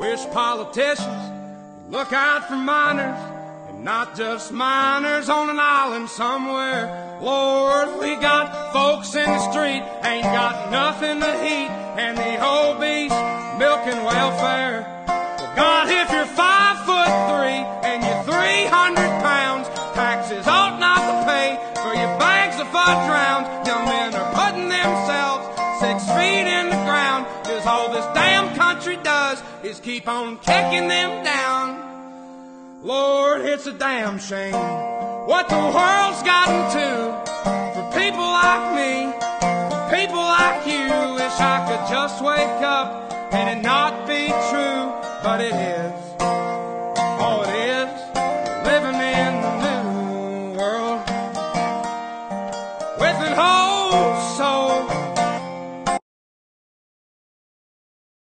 Wish politicians would look out for miners and not just minors on an island somewhere. Lord, we got folks in the street, ain't got nothing to eat, and the obese milking welfare. Well, God, if you're five foot three and you're 300 pounds, taxes ought not to pay for your bags of fudge rounds. Young men are putting themselves six feet in the ground, cause all this damn country does is keep on kicking them down. Lord, it's a damn shame what the world's gotten to for people like me, people like you. Wish I could just wake up and it not be true, but it is. Oh, it is living in the new world with an old soul.